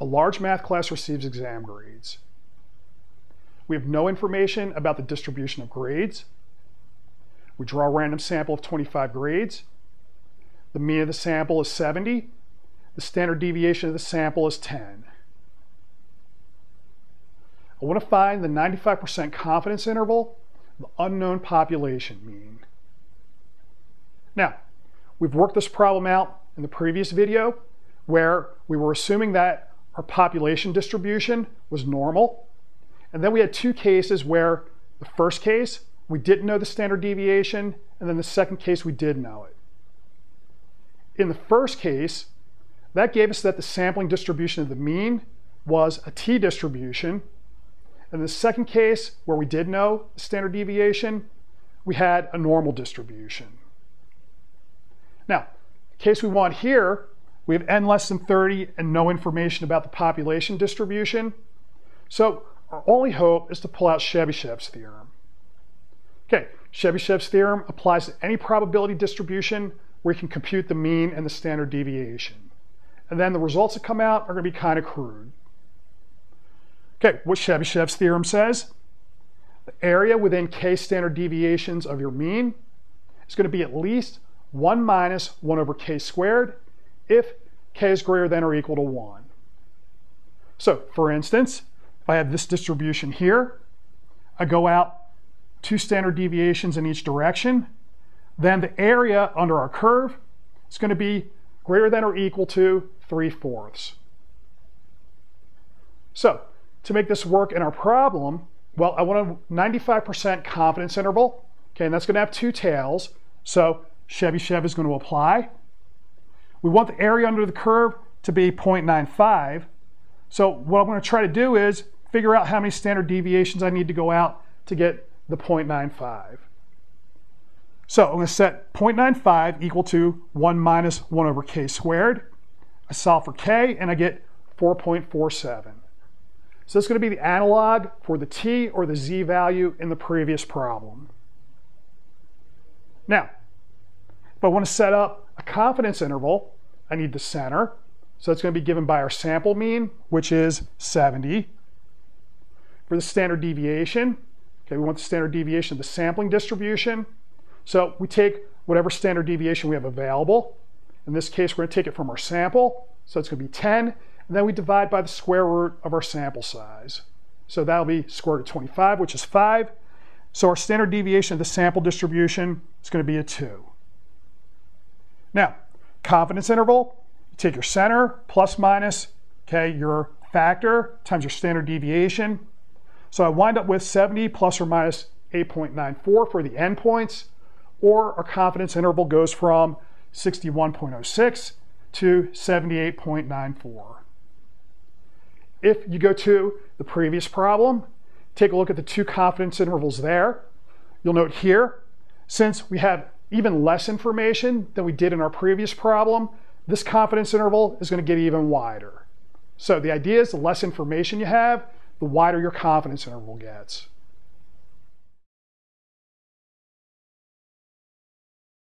a large math class receives exam grades. We have no information about the distribution of grades. We draw a random sample of 25 grades. The mean of the sample is 70. The standard deviation of the sample is 10. I want to find the 95% confidence interval, the unknown population mean. Now, we've worked this problem out in the previous video where we were assuming that our population distribution was normal. And then we had two cases where the first case, we didn't know the standard deviation, and then the second case, we did know it. In the first case, that gave us that the sampling distribution of the mean was a t distribution. In the second case, where we did know the standard deviation, we had a normal distribution. Now, the case we want here, we have n less than 30 and no information about the population distribution. So our only hope is to pull out Chebyshev's theorem. Okay, Chebyshev's theorem applies to any probability distribution where you can compute the mean and the standard deviation. And then the results that come out are going to be kind of crude. Okay, what Chebyshev's theorem says, the area within k standard deviations of your mean is going to be at least 1 minus 1 over k squared if k is greater than or equal to 1. So, for instance, if I have this distribution here, I go out two standard deviations in each direction, then the area under our curve is going to be greater than or equal to 3 fourths. So to make this work in our problem, well, I want a 95% confidence interval, okay, and that's going to have two tails. So Chebyshev is going to apply. We want the area under the curve to be 0.95. So what I'm going to try to do is figure out how many standard deviations I need to go out to get the 0.95. So I'm going to set 0.95 equal to 1 minus 1 over k squared. I solve for k and I get 4.47. So going to be the analog for the t or the z value in the previous problem. Now, if I want to set up a confidence interval, I need the center. So going to be given by our sample mean, which is 70. For the standard deviation, okay, we want the standard deviation of the sampling distribution. So we take whatever standard deviation we have available. In this case, we're going to take it from our sample. So it's going to be 10. And then we divide by the square root of our sample size. So that'll be square root of 25, which is 5. So our standard deviation of the sample distribution is going to be a 2. Now, confidence interval, you take your center plus minus, okay, your factor times your standard deviation. So I wind up with 70 plus or minus 8.94 for the endpoints, or our confidence interval goes from 61.06 to 78.94. If you go to the previous problem, take a look at the two confidence intervals there. You'll note here, since we have even less information than we did in our previous problem, this confidence interval is going to get even wider. So the idea is the less information you have, the wider your confidence interval gets.